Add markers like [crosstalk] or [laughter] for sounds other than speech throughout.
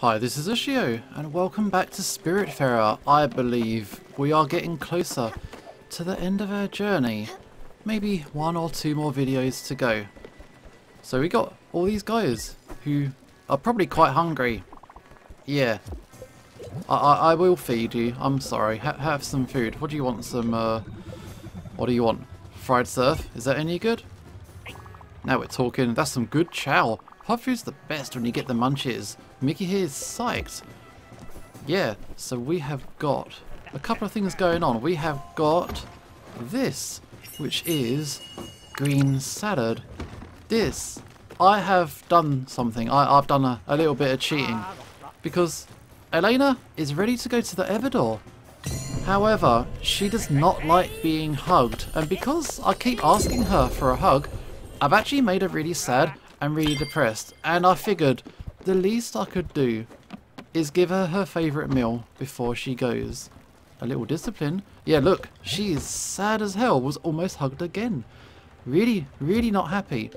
Hi, this is Ushio, and welcome back to Spiritfarer. I believe we are getting closer to the end of our journey. Maybe one or two more videos to go. So we got all these guys who are probably quite hungry. Yeah. I, I, I will feed you. I'm sorry. Ha have some food. What do you want? Some, uh... What do you want? Fried surf? Is that any good? Now we're talking. That's some good chow. Hot food's the best when you get the munchies. Mickey here is psyched. Yeah, so we have got a couple of things going on. We have got this, which is green salad. This, I have done something. I, have done a, a little bit of cheating. Because Elena is ready to go to the Everdoor. However, she does not like being hugged. And because I keep asking her for a hug, I've actually made her really sad and really depressed. And I figured the least I could do is give her her favourite meal before she goes. A little discipline. Yeah, look, she is sad as hell, was almost hugged again. Really, really not happy.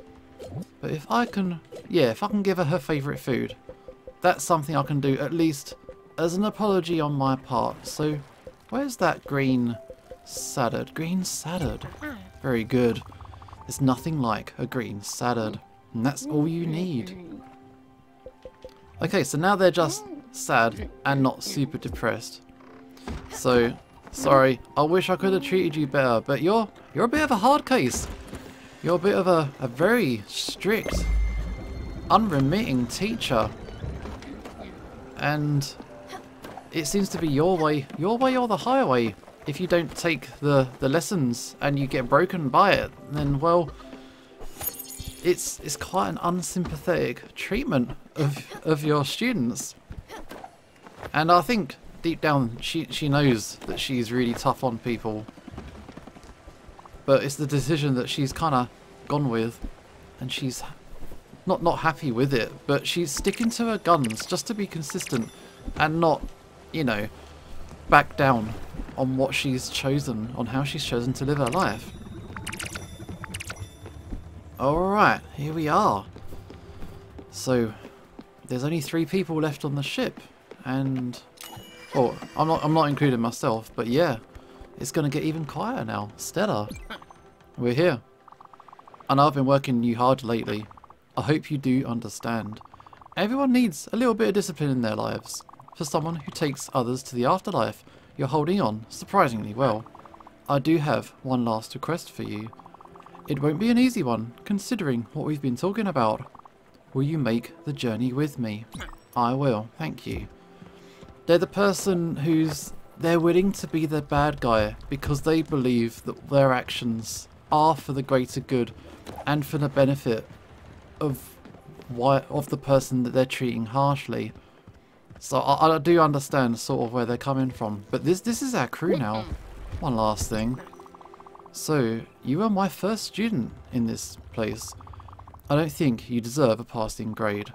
But if I can, yeah, if I can give her her favourite food, that's something I can do at least as an apology on my part. So, where's that green salad? Green salad. Very good. There's nothing like a green salad. And that's all you need. Okay, so now they're just sad and not super depressed. So, sorry, I wish I could have treated you better, but you're you're a bit of a hard case. You're a bit of a, a very strict, unremitting teacher. And it seems to be your way, your way or the highway. If you don't take the, the lessons and you get broken by it, then well, it's it's quite an unsympathetic treatment of of your students. And I think deep down she she knows that she's really tough on people. But it's the decision that she's kind of gone with and she's not not happy with it, but she's sticking to her guns just to be consistent and not, you know, back down on what she's chosen, on how she's chosen to live her life. Alright, here we are. So, there's only three people left on the ship, and... Oh, I'm not, I'm not including myself, but yeah, it's to get even quieter now. Stella, we're here. and I've been working you hard lately. I hope you do understand. Everyone needs a little bit of discipline in their lives. For someone who takes others to the afterlife, you're holding on surprisingly well. I do have one last request for you. It won't be an easy one, considering what we've been talking about. Will you make the journey with me? I will, thank you. They're the person who's... They're willing to be the bad guy because they believe that their actions are for the greater good and for the benefit of why of the person that they're treating harshly. So I, I do understand sort of where they're coming from. But this this is our crew now. One last thing. So, you are my first student in this place. I don't think you deserve a passing grade.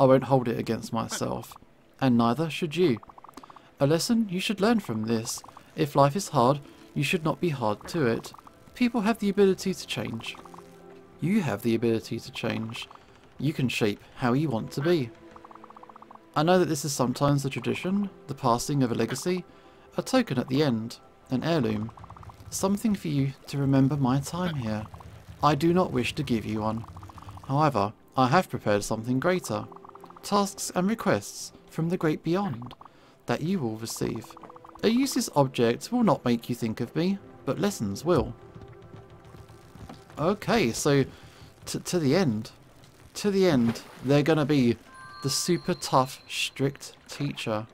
I won't hold it against myself. And neither should you. A lesson you should learn from this. If life is hard, you should not be hard to it. People have the ability to change. You have the ability to change. You can shape how you want to be. I know that this is sometimes a tradition, the passing of a legacy, a token at the end, an heirloom. Something for you to remember my time here. I do not wish to give you one. However, I have prepared something greater. Tasks and requests from the great beyond that you will receive. A useless object will not make you think of me, but lessons will. Okay, so to the end. To the end, they're going to be the super tough, strict teacher.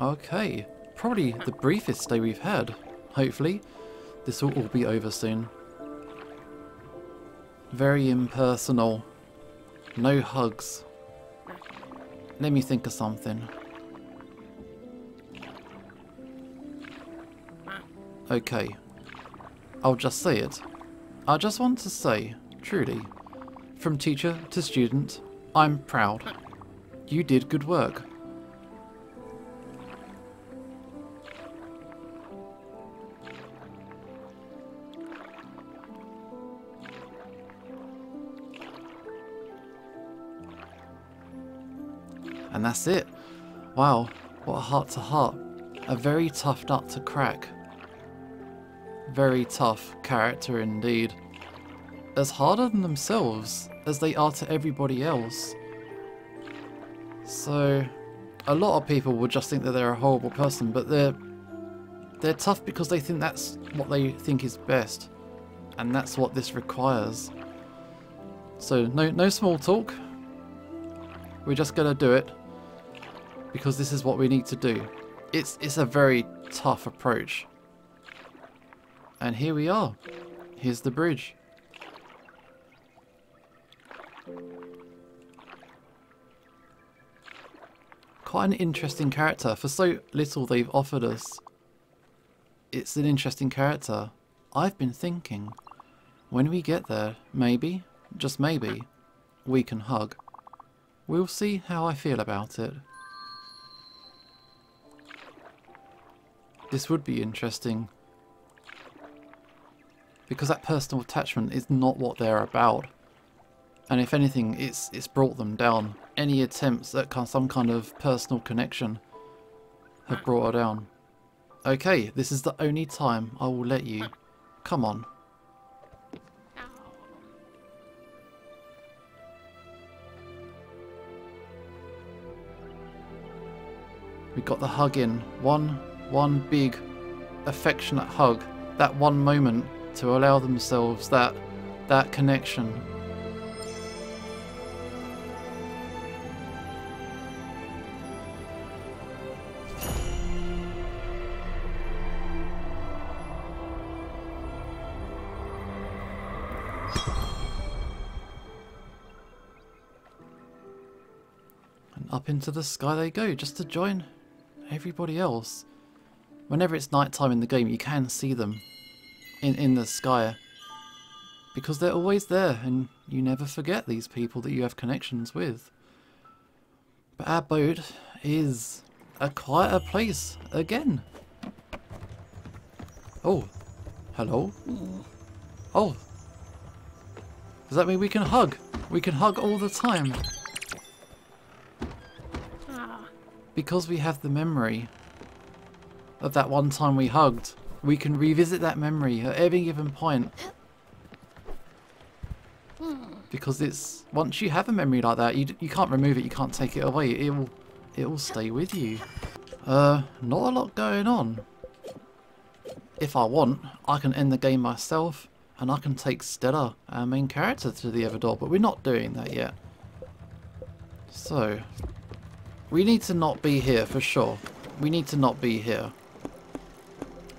Okay, probably the briefest day we've had. Hopefully, this will all be over soon. Very impersonal. No hugs. Let me think of something. Okay. I'll just say it. I just want to say, truly, from teacher to student, I'm proud. You did good work. And that's it. Wow, what a heart to heart. A very tough nut to crack. Very tough character indeed. As hard on themselves as they are to everybody else. So, a lot of people would just think that they're a horrible person, but they're they're tough because they think that's what they think is best, and that's what this requires. So no no small talk. We're just gonna do it because this is what we need to do. It's it's a very tough approach. And here we are. Here's the bridge. Quite an interesting character. For so little they've offered us, it's an interesting character. I've been thinking, when we get there, maybe, just maybe, we can hug. We'll see how I feel about it. This would be interesting. Because that personal attachment is not what they're about. And if anything, it's it's brought them down. Any attempts at some kind of personal connection have brought her down. Okay, this is the only time I will let you. Come on. We got the hug in. One, one big, affectionate hug. That one moment to allow themselves that, that connection. And up into the sky they go, just to join everybody else. Whenever it's night time in the game, you can see them in, in the sky. Because they're always there, and you never forget these people that you have connections with. But our boat is a quieter place again. Oh, hello. Oh, does that mean we can hug? We can hug all the time. Ah. Because we have the memory of that one time we hugged, we can revisit that memory at every given point. Because it's once you have a memory like that, you you can't remove it, you can't take it away. It will it will stay with you. Uh, not a lot going on. If I want, I can end the game myself, and I can take Stella, our main character, to the other door, but we're not doing that yet. So, we need to not be here for sure. We need to not be here.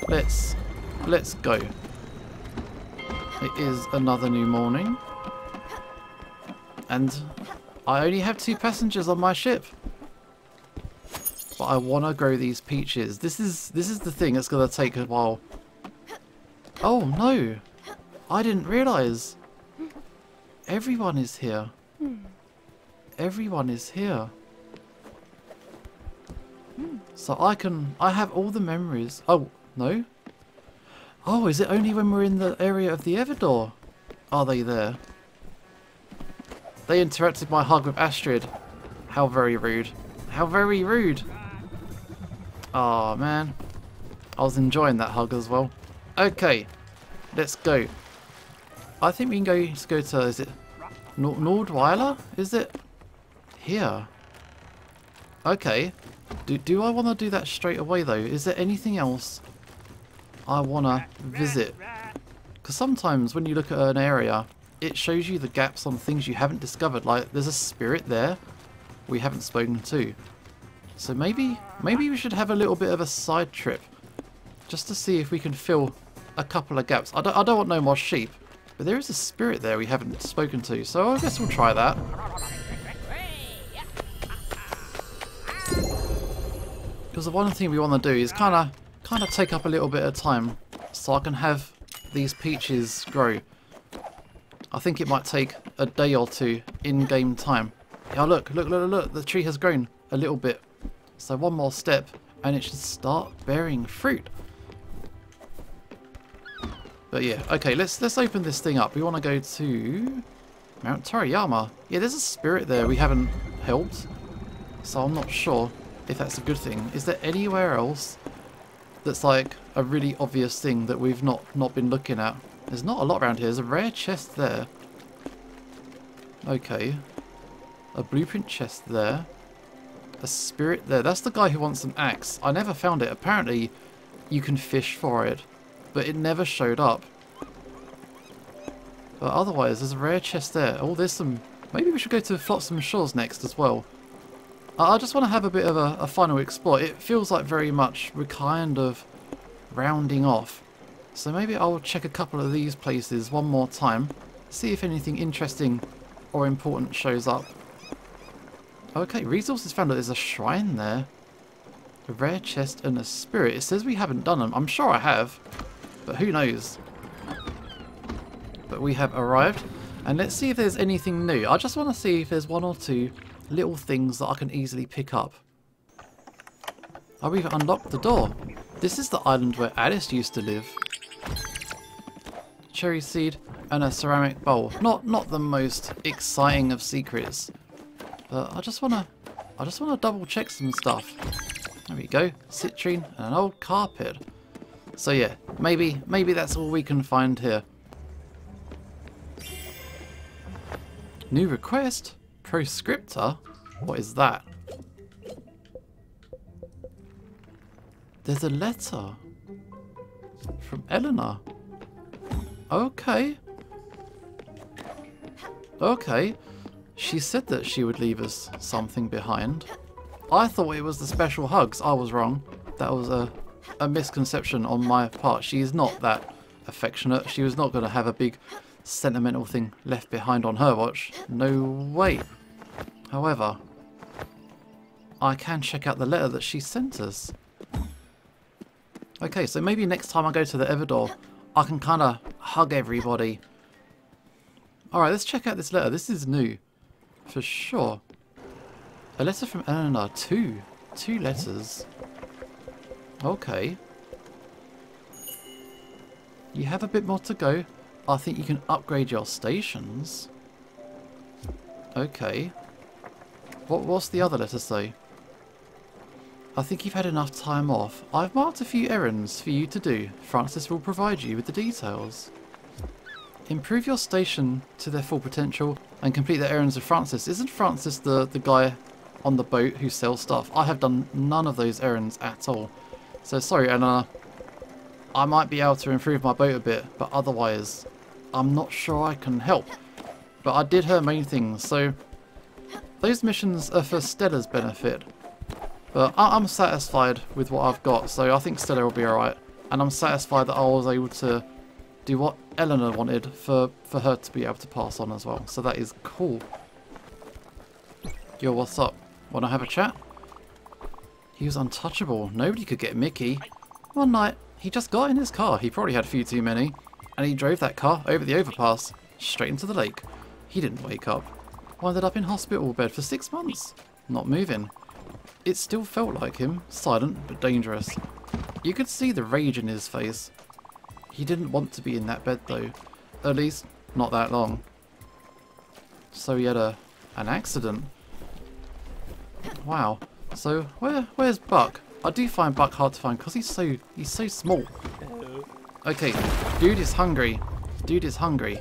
Let's let's go. It is another new morning. And I only have two passengers on my ship. But I want to grow these peaches. This is this is the thing going to take a while. Oh no. I didn't realize. Everyone is here. Everyone is here. So I can, I have all the memories. Oh, no? Oh, is it only when we're in the area of the Everdoor? Are they there? They interrupted my hug with Astrid. How very rude. How very rude. Oh man. I was enjoying that hug as well. Okay, let's go. I think we can go, go to, is it Nord Nordweiler? Is it? Here. Okay. Do, do I want to do that straight away though? Is there anything else I want to visit? Because sometimes when you look at an area, it shows you the gaps on things you haven't discovered. Like there's a spirit there we haven't spoken to. So maybe, maybe we should have a little bit of a side trip. Just to see if we can fill a couple of gaps. I don't, I don't want no more sheep. But there is a spirit there we haven't spoken to. So I guess we'll try that. Because the one thing we want to do is kind of kind of take up a little bit of time so I can have these peaches grow. I think it might take a day or two in-game time. Yeah, look, look, look, look, the tree has grown a little bit. So one more step and it should start bearing fruit. But yeah, okay, let's let's open this thing up. We want to go to Mount Toriyama. Yeah, there's a spirit there we haven't helped. So I'm not sure if that's a good thing. Is there anywhere else that's like a really obvious thing that we've not, not been looking at? There's not a lot around here. There's a rare chest there. Okay. A blueprint chest there. A spirit there. That's the guy who wants an axe. I never found it. Apparently you can fish for it. But it never showed up. But otherwise, there's a rare chest there. Oh, there's some... Maybe we should go to Flotsam Shores next as well. I just want to have a bit of a, a final explore. It feels like very much we're kind of rounding off. So maybe I'll check a couple of these places one more time. See if anything interesting or important shows up. Okay, resources found that there's a shrine there. A rare chest and a spirit. It says we haven't done them. I'm sure I have. But who knows. But we have arrived. And let's see if there's anything new. I just want to see if there's one or two little things that I can easily pick up. Oh, we've unlocked the door. This is the island where Alice used to live. Cherry seed and a ceramic bowl. Not not the most exciting of secrets. But I just wanna I just wanna double check some stuff. There we go. Citrine and an old carpet. So yeah, maybe maybe that's all we can find here. New request? Proscriptor? What is that? There's a letter from Elena. Okay. Okay. She said that she would leave us something behind. I thought it was the special hugs. I was wrong. That was a, a misconception on my part. She is not that affectionate. She was not going to have a big sentimental thing left behind on her watch. No way. However, I can check out the letter that she sent us. Okay, so maybe next time I go to the Everdoor, I can kind of hug everybody. Alright, let's check out this letter. This is new. For sure. A letter from Elena. Two. Two letters. Okay. You have a bit more to go. I think you can upgrade your stations. Okay. What, what's the other letter say? I think you've had enough time off. I've marked a few errands for you to do. Francis will provide you with the details. Improve your station to their full potential and complete the errands of Francis. Isn't Francis the, the guy on the boat who sells stuff? I have done none of those errands at all. So sorry, Anna. I might be able to improve my boat a bit, but otherwise, I'm not sure I can help. But I did her main things, so those missions are for Stella's benefit. But I am satisfied with what I've got, so I think Stella will be alright. And I'm satisfied that I was able to do what Elena wanted for, for her to be able to pass on as well. So that is cool. Yo, what's up? Wanna have a chat? He was untouchable. Nobody could get Mickey. One night, he just got in his car. He probably had a few too many. And he drove that car over the overpass, straight into the lake. He didn't wake up. Winded up in hospital bed for six months. Not moving. It still felt like him, silent but dangerous. You could see the rage in his face. He didn't want to be in that bed though. At least, not that long. So he had a an accident. Wow. So where where's Buck? I do find Buck hard to find because he's so he's so small. Okay, dude is hungry. Dude is hungry.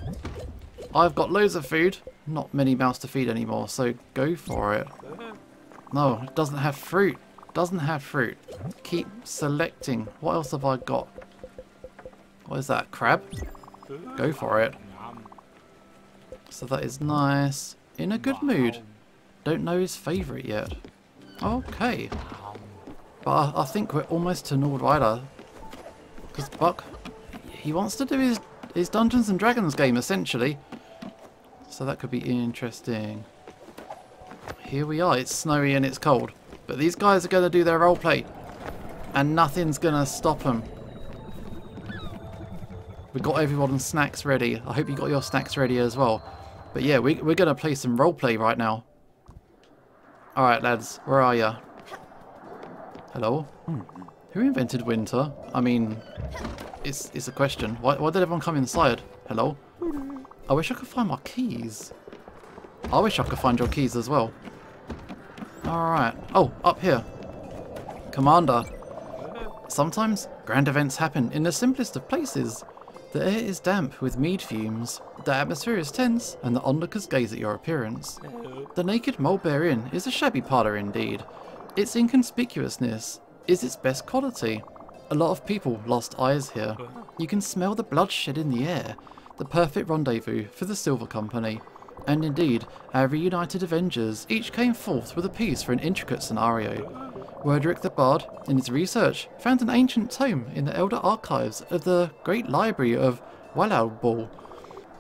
I've got loads of food not many mouths to feed anymore, so go for it. No, it doesn't have fruit. Doesn't have fruit. Keep selecting. What else have I got? What is that? Crab? Go for it. So that is nice. In a good mood. Don't know his favourite yet. Okay. But I, think we're almost to Nordweiler. Because Buck, he wants to do his, his Dungeons and Dragons game, essentially. So that could be interesting. Here we are. It's snowy and it's cold. But these guys are going to do their roleplay. And nothing's going to stop them. We got everyone's snacks ready. I hope you got your snacks ready as well. But yeah, we, we're going to play some roleplay right now. Alright lads, where are you? Hello? Hmm. Who invented winter? I mean, it's, it's a question. Why, why did everyone come inside? Hello? I wish I could find my keys. I wish I could find your keys as well. Alright. Oh, up here. Commander. Sometimes grand events happen in the simplest of places. The air is damp with mead fumes, the atmosphere is tense, and the onlookers gaze at your appearance. The Naked Mulberry Bear Inn is a shabby parlour indeed. Its inconspicuousness is its best quality. A lot of people lost eyes here. You can smell the bloodshed in the air, the perfect rendezvous for the Silver Company. And indeed, our reunited Avengers each came forth with a piece for an intricate scenario. Werdrick the Bard, in his research, found an ancient tome in the elder archives of the Great Library of Walaubal.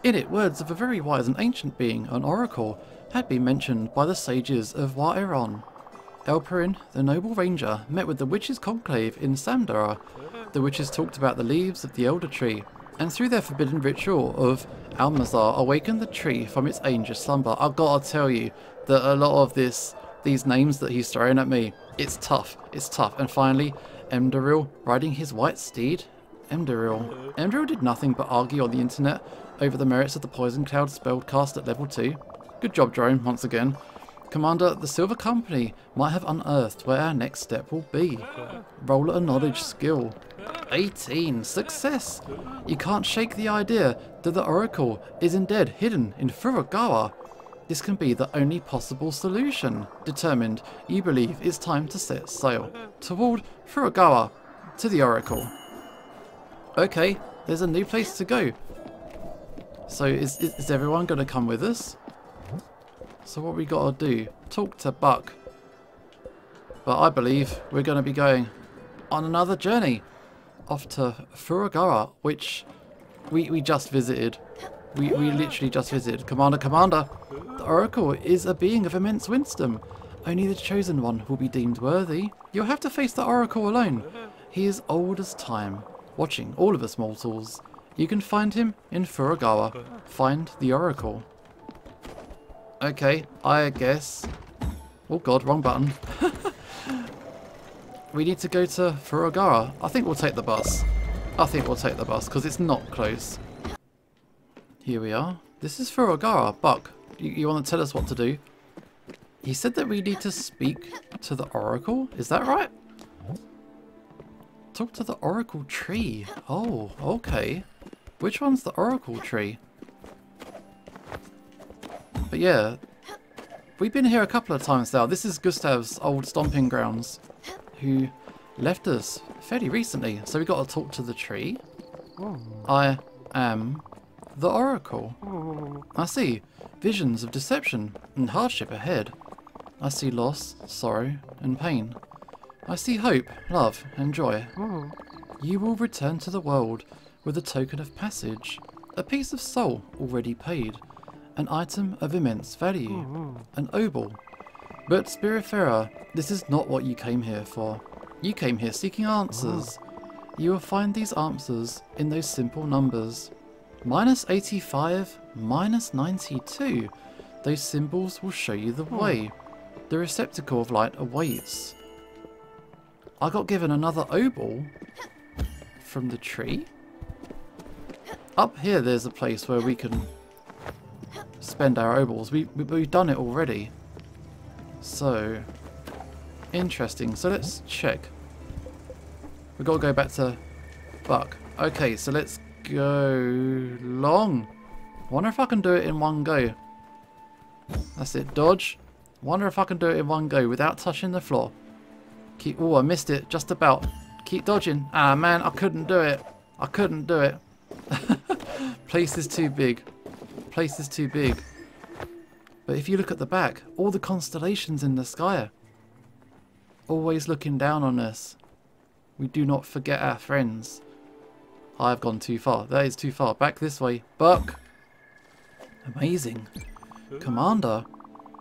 In it, words of a very wise and ancient being, an oracle, had been mentioned by the sages of Waeron. Elperin, the noble ranger, met with the witches' conclave in Samdara. The witches talked about the leaves of the elder tree, and through their forbidden ritual of Almazar awaken the tree from its ancient slumber. I've got to tell you that a lot of this, these names that he's throwing at me, it's tough. It's tough. And finally, Emdaril riding his white steed. Emdaril. Emdaril did nothing but argue on the internet over the merits of the Poison Cloud spell cast at level 2. Good job, Drone, once again. Commander, the Silver Company might have unearthed where our next step will be. Roll a knowledge skill. 18. Success! You can't shake the idea that the Oracle is indeed hidden in Furogawa. This can be the only possible solution. Determined, you believe it's time to set sail. Toward Furogawa, to the Oracle. Okay, there's a new place to go. So is, is, is everyone going to come with us? So what we got to do? Talk to Buck. But I believe we're going to be going on another journey. Off to Furogawa, which we, we just visited. We, we literally just visited. Commander, Commander! The Oracle is a being of immense wisdom. Only the Chosen One will be deemed worthy. You'll have to face the Oracle alone. He is old as time, watching all of us mortals. You can find him in Furogawa. Find the Oracle. Okay, I guess. Oh god, wrong button. [laughs] we need to go to Furogawa. I think we'll take the bus. I think we'll take the bus because it's not close. Here we are. This is Furogawa. Buck, you, you want to tell us what to do? He said that we need to speak to the Oracle. Is that right? Talk to the Oracle tree. Oh, okay. Which one's the Oracle tree? But yeah, we've been here a couple of times now. This is Gustav's old stomping grounds, who left us fairly recently. So we got to talk to the tree. Oh. I am the Oracle. I see visions of deception and hardship ahead. I see loss, sorrow, and pain. I see hope, love, and joy. Oh. You will return to the world with a token of passage, a piece of soul already paid, an item of immense value, an obol. But Spiritfarer, this is not what you came here for. You came here seeking answers. You will find these answers in those simple numbers. Minus 85, minus 92. Those symbols will show you the hmm. way. The receptacle of light awaits. I got given another obol from the tree. Up here there's a place where we can spend our obols. We, we, we've done it already. So, interesting. So let's check. We've got to go back to Buck. Okay, so let's go long. Wonder if I can do it in one go. That's it, dodge. Wonder if I can do it in one go without touching the floor. Keep, oh, I missed it, just about. Keep dodging. Ah, man, I couldn't do it. I couldn't do it. [laughs] Place is too big. Place is too big. But if you look at the back, all the constellations in the sky. are Always looking down on us. We do not forget our friends. I've gone too far. That is too far. Back this way. Buck! Amazing. Commander,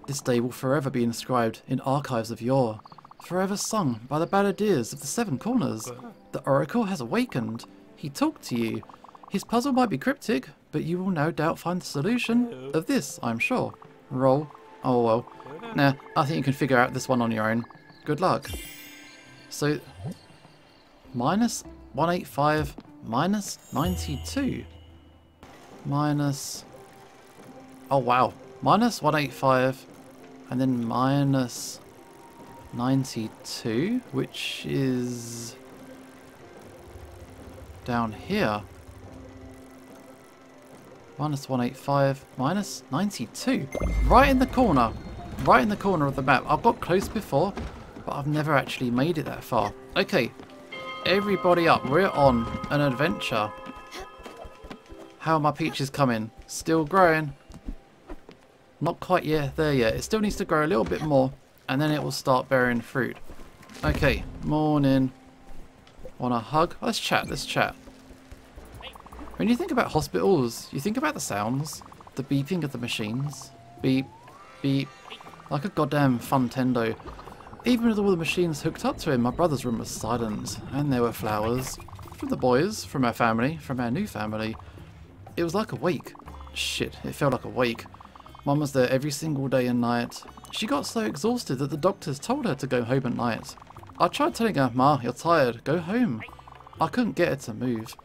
this day will forever be inscribed in archives of yore. Forever sung by the balladeers of the Seven Corners. The Oracle has awakened. He talked to you. His puzzle might be cryptic, but you will no doubt find the solution of this, I'm sure. Roll. Oh well. Nah, I think you can figure out this one on your own. Good luck. So, minus 185 minus 92. Minus... Oh wow. Minus 185 and then minus 92, which is down here. Minus 185, minus 92. Right in the corner. Right in the corner of the map. I've got close before, but I've never actually made it that far. Okay, everybody up. We're on an adventure. How are my peaches coming? Still growing. Not quite yet there yet. It still needs to grow a little bit more, and then it will start bearing fruit. Okay, morning. Want a hug? Let's chat, let's chat. When you think about hospitals, you think about the sounds, the beeping of the machines. Beep, beep, like a goddamn Funtendo. Even with all the machines hooked up to him, my brother's room was silent, and there were flowers. From the boys, from our family, from our new family. It was like a wake. Shit, it felt like a wake. Mum was there every single day and night. She got so exhausted that the doctors told her to go home at night. I tried telling her, Ma, you're tired, go home. I couldn't get her to move.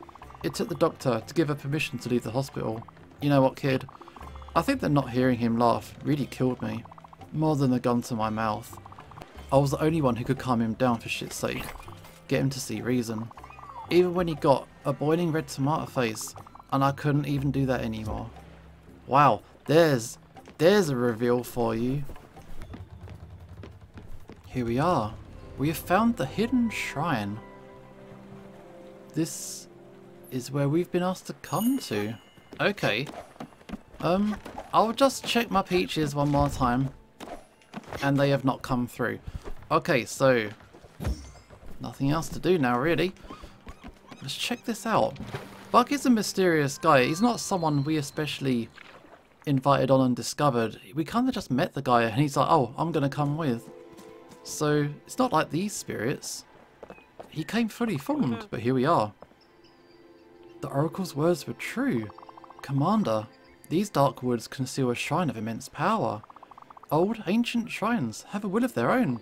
It took the doctor to give her permission to leave the hospital. You know what, kid? I think that not hearing him laugh really killed me. More than the gun to my mouth. I was the only one who could calm him down for shit's sake. Get him to see reason. Even when he got a boiling red tomato face, and I couldn't even do that anymore. Wow, there's, there's a reveal for you. Here we are. We have found the hidden shrine. This is where we've been asked to come to. Okay. Um, I'll just check my peaches one more time. And they have not come through. Okay, so... Nothing else to do now, really. Let's check this out. Buck is a mysterious guy. He's not someone we especially invited on and discovered. We kind of just met the guy and he's like, oh, I'm going to come with. So, it's not like these spirits. He came fully formed, but here we are. The Oracle's words were true. Commander, these dark woods conceal a shrine of immense power. Old, ancient shrines have a will of their own.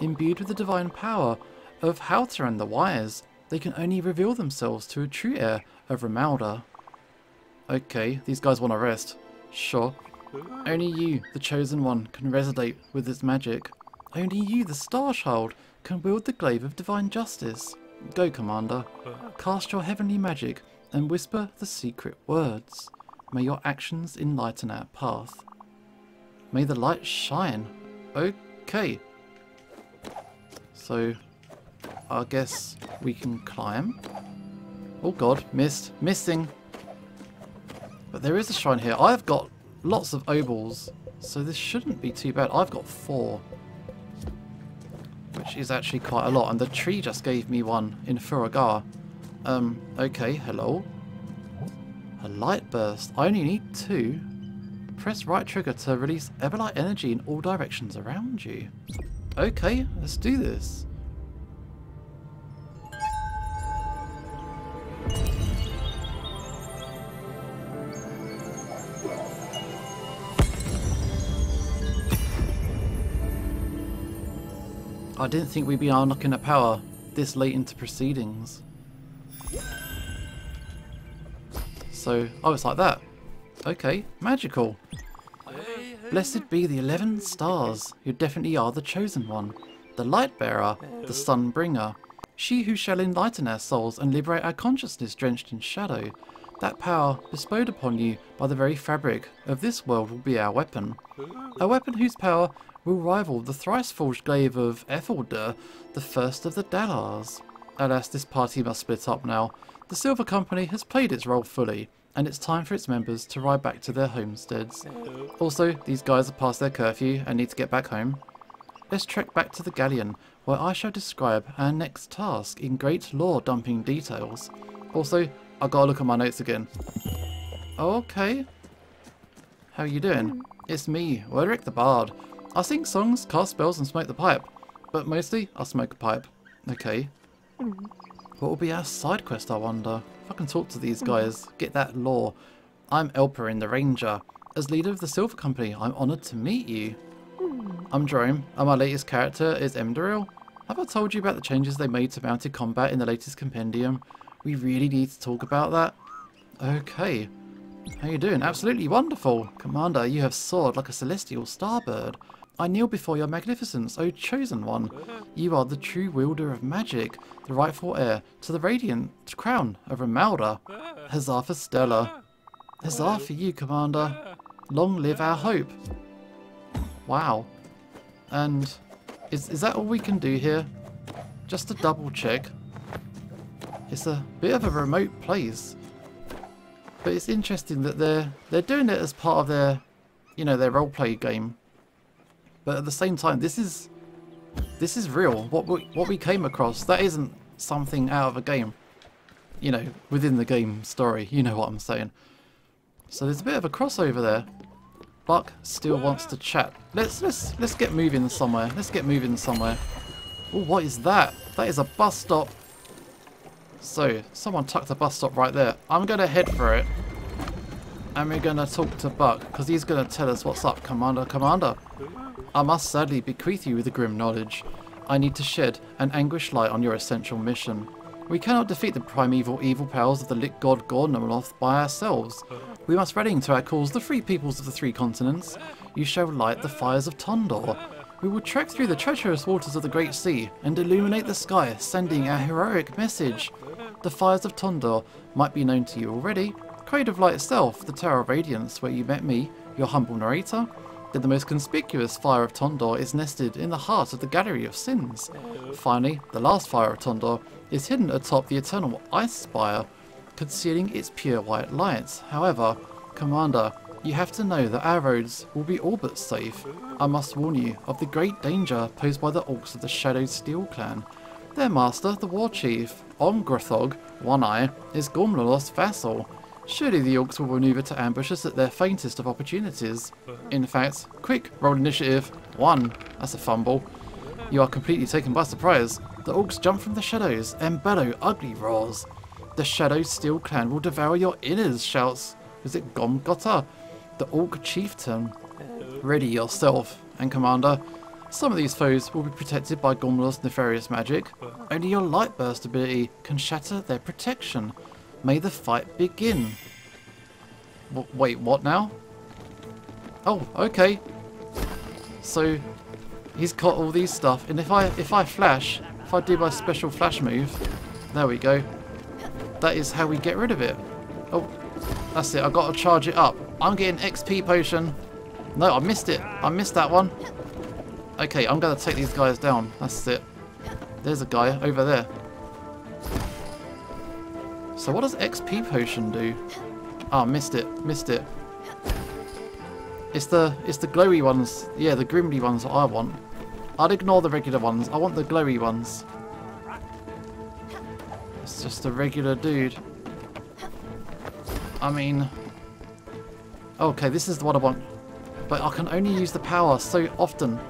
Imbued with the divine power of Hauter the Wise, they can only reveal themselves to a true heir of Rimalda. Okay, these guys want to rest. Sure. Only you, the Chosen One, can resonate with its magic. Only you, the Star Child, can wield the glaive of divine justice. Go, Commander. Cast your heavenly magic and whisper the secret words. May your actions enlighten our path. May the light shine. Okay. So, I guess we can climb. Oh god, missed. Missing. But there is a shrine here. I've got lots of obols, so this shouldn't be too bad. I've got four which is actually quite a lot. And the tree just gave me one in Furagar. Um, okay, hello. A light burst. I only need two. Press right trigger to release Everlight energy in all directions around you. Okay, let's do this. I didn't think we'd be unlocking a power this late into proceedings. So, oh, it's like that. Okay, magical. Blessed be the eleven stars, who definitely are the chosen one, the light bearer, the sun bringer, she who shall enlighten our souls and liberate our consciousness drenched in shadow. That power bestowed upon you by the very fabric of this world will be our weapon. A weapon whose power will rival the thrice-forged glaive of Ethelder, the first of the Dalars. Alas, this party must split up now. The Silver Company has played its role fully, and it's time for its members to ride back to their homesteads. Also, these guys are past their curfew and need to get back home. Let's trek back to the galleon, where I shall describe our next task in great lore-dumping details. Also, I gotta look at my notes again. Okay. How are you doing? Hmm. It's me, Roderick the Bard. I sing songs, cast spells, and smoke the pipe. But mostly, I smoke a pipe. Okay. What will be our side quest, I wonder? If I can talk to these guys, get that lore. I'm Elperin the Ranger. As leader of the Silver Company, I'm honoured to meet you. I'm Jerome, and my latest character is Emdaril. Have I told you about the changes they made to mounted combat in the latest compendium? We really need to talk about that. Okay. How you doing? Absolutely wonderful. Commander, you have soared like a celestial starbird. I kneel before your magnificence, O chosen one. You are the true wielder of magic, the rightful heir to the radiant crown of Rimalda. Huzzah for Stella. Huzzah for you, Commander. Long live our hope. Wow. And is, is that all we can do here? Just to double check. It's a bit of a remote place. But it's interesting that they're they're doing it as part of their you know, their roleplay game. But at the same time, this is this is real. What we, what we came across, that isn't something out of a game. You know, within the game story. You know what I'm saying. So there's a bit of a crossover there. Buck still wants to chat. Let's let's let's get moving somewhere. Let's get moving somewhere. Oh, what is that? That is a bus stop. So, someone tucked a bus stop right there. I'm going to head for it. And we're going to talk to Buck, because he's going to tell us what's up, Commander, Commander. I must sadly bequeath you with a grim knowledge. I need to shed an anguish light on your essential mission. We cannot defeat the primeval evil powers of the lit god Gornamaloth by ourselves. We must ready to our cause the free peoples of the three continents. You shall light the fires of Tondor. We will trek through the treacherous waters of the Great Sea and illuminate the sky, sending our heroic message. The fires of Tondor might be known to you already. Cradle of Light itself, the Tower of Radiance, where you met me, your humble narrator. Then the most conspicuous fire of Tondor is nested in the heart of the Gallery of Sins. Finally, the last fire of Tondor is hidden atop the eternal Ice Spire, concealing its pure white light. However, Commander, you have to know that our roads will be all but safe. I must warn you of the great danger posed by the orcs of the Shadowed Steel clan. Their master, the war chief, Ongrathog, One Eye, is Gormloloth's vassal. Surely the orcs will maneuver to ambush us at their faintest of opportunities. In fact, quick, roll initiative. One. That's a fumble. You are completely taken by surprise. The orcs jump from the shadows and bellow ugly roars. The Shadow Steel clan will devour your innards, shouts. Is it Gomgota? The orc chieftain. Ready yourself. And commander, some of these foes will be protected by Gormloloth's nefarious magic. Only your light burst ability can shatter their protection. May the fight begin. W wait, what now? Oh, okay. So, he's got all these stuff, and if I if I flash, if I do my special flash move, there we go. That is how we get rid of it. Oh, that's it. I've got to charge it up. I'm getting XP potion. No, I missed it. I missed that one. Okay, I'm going to take these guys down. That's it. There's a guy over there. So what does XP potion do? Oh, missed it. Missed it. It's the it's the glowy ones. Yeah, the grimly ones I want. I'd ignore the regular ones. I want the glowy ones. It's just a regular dude. I mean... Okay, this is what I want. But I can only use the power so often.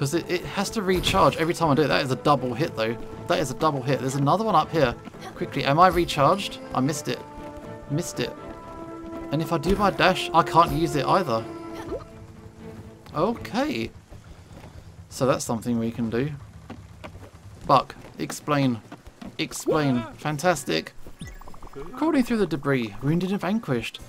Because it, it has to recharge every time I do it. That is a double hit though. That is a double hit. There's another one up here. Quickly, am I recharged? I missed it. Missed it. And if I do my dash, I can't use it either. Okay. So that's something we can do. Buck, explain. Explain. Fantastic. Crawling through the debris, wounded and vanquished.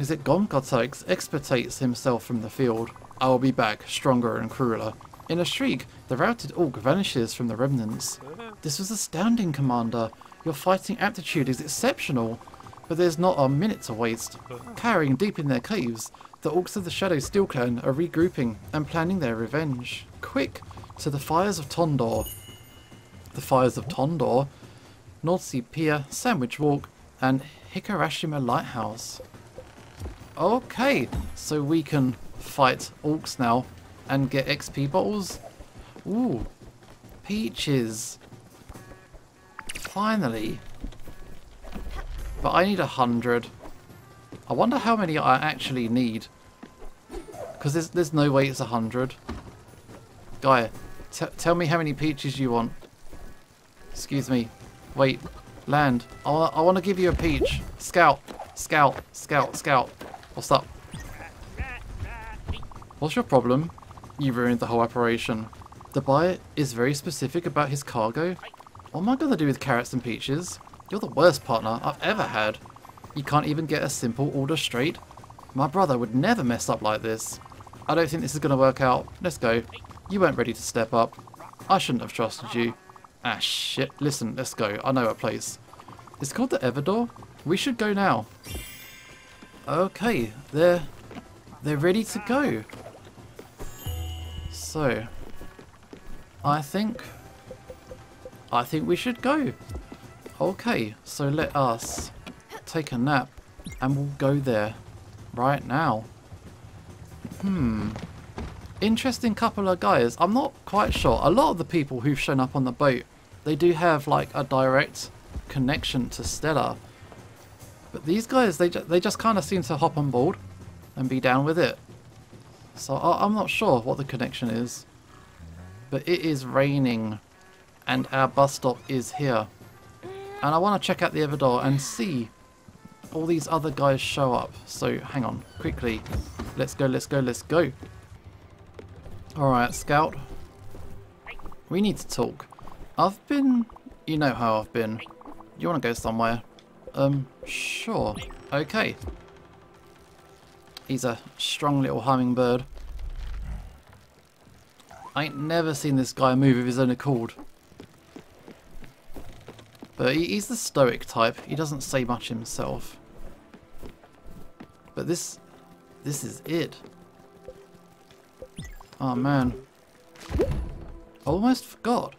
Is it Gomkota expertates himself from the field. I will be back, stronger and crueler. In a shriek, the routed orc vanishes from the remnants. This was astounding, Commander. Your fighting aptitude is exceptional. But there's not a minute to waste. Cowering deep in their caves, the orcs of the Shadow Steel Clan are regrouping and planning their revenge. Quick, to the fires of Tondor. The fires of Tondor, North Sea Pier, Sandwich Walk, and Hikarashima Lighthouse. Okay, so we can fight orcs now and get XP bottles. Ooh, peaches. Finally. But I need a hundred. I wonder how many I actually need. Because there's, there's no way it's a hundred. Guy, tell me how many peaches you want. Excuse me. Wait. Land. I, I want to give you a peach. Scout. Scout. Scout. Scout. What's up? What's your problem? You ruined the whole operation. The buyer is very specific about his cargo. What am I going to do with carrots and peaches? You're the worst partner I've ever had. You can't even get a simple order straight. My brother would never mess up like this. I don't think this is going to work out. Let's go. You weren't ready to step up. I shouldn't have trusted you. Ah, shit. Listen, let's go. I know a place. It's called the Everdoor. We should go now. Okay, they're they're ready to go. So, I think I think we should go. Okay, so let us take a nap and we'll go there right now. Hmm. Interesting couple of guys. I'm not quite sure. A lot of the people who've shown up on the boat, they do have like a direct connection to Stella. But these guys, they, ju they just kind of seem to hop on board and be down with it. So I I'm not sure what the connection is. But it is raining and our bus stop is here. And I want to check out the Everdoor and see all these other guys show up. So hang on, quickly. Let's go, let's go, let's go. Alright, Scout. We need to talk. I've been... You know how I've been. You want to go somewhere? Um, sure. Okay. He's a strong little hummingbird. I ain't never seen this guy move of his own accord. But he's the stoic type. He doesn't say much himself. But this... This is it. Oh man. Almost forgot.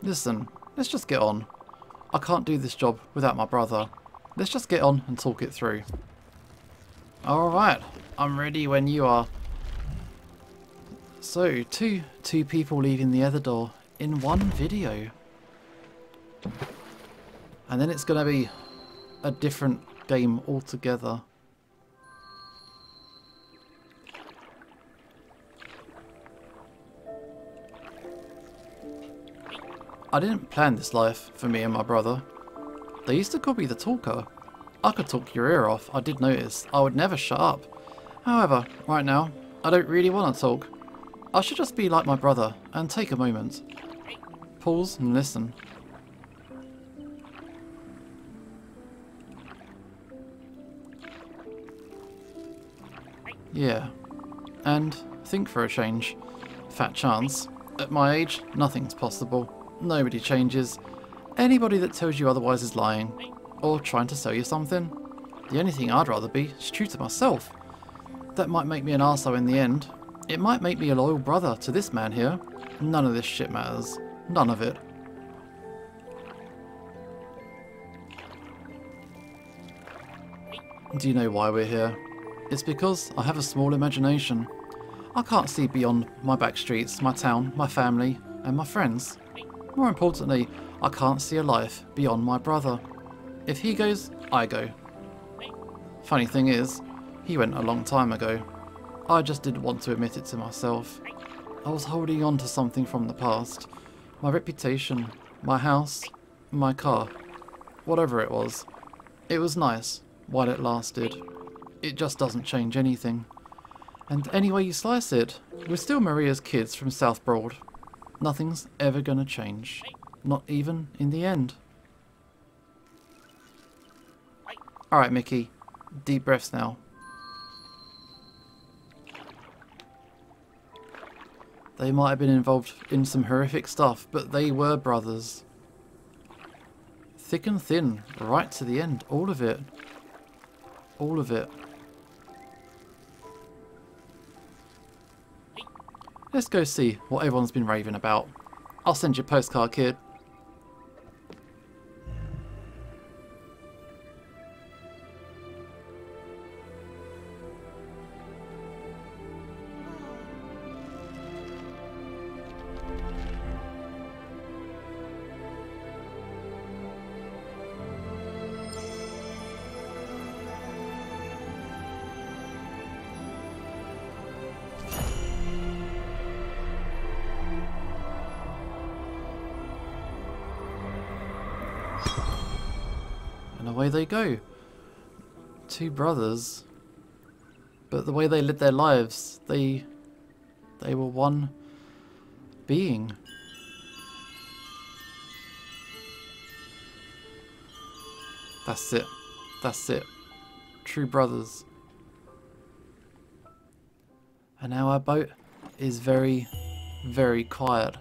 Listen, let's just get on. I can't do this job without my brother. Let's just get on and talk it through. Alright, I'm ready when you are. So, two, two people leaving the Everdoor in one video. And then it's going to be a different game altogether. I didn't plan this life for me and my brother. They used to call me the talker. I could talk your ear off, I did notice. I would never shut up. However, right now, I don't really want to talk. I should just be like my brother and take a moment. Pause and listen. Yeah. And think for a change. Fat chance. At my age, nothing's possible. Nobody changes. Anybody that tells you otherwise is lying. Or trying to sell you something. The only thing I'd rather be is true to myself. That might make me an arsehole in the end. It might make me a loyal brother to this man here. None of this shit matters. None of it. Do you know why we're here? It's because I have a small imagination. I can't see beyond my back streets, my town, my family, and my friends. More importantly, I can't see a life beyond my brother. If he goes, I go. Funny thing is, he went a long time ago. I just didn't want to admit it to myself. I was holding on to something from the past. My reputation, my house, my car, whatever it was. It was nice while it lasted. It just doesn't change anything. And any way you slice it, we're still Maria's kids from South Broad. Nothing's ever gonna change. Not even in the end. Alright, Mickey. Deep breaths now. They might have been involved in some horrific stuff, but they were brothers. Thick and thin, right to the end. All of it. All of it. Let's go see what everyone's been raving about. I'll send you a postcard, kid. Away they go. Two brothers. But the way they lived their lives, they they were one being. That's it. That's it. true brothers. And now our boat is very, very quiet.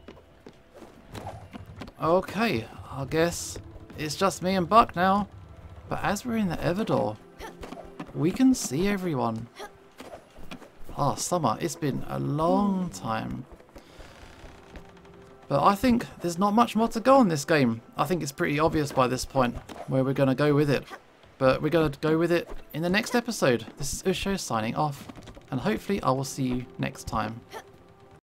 Okay, I guess it's just me and Buck now. But as we're in the Everdoor, we can see everyone. Ah, oh, summer. It's been a long time. But I think there's not much more to go on this game. I think it's pretty obvious by this point where we're going to go with it. But we're going to go with it in the next episode. This is Ushio signing off. And hopefully I will see you next time.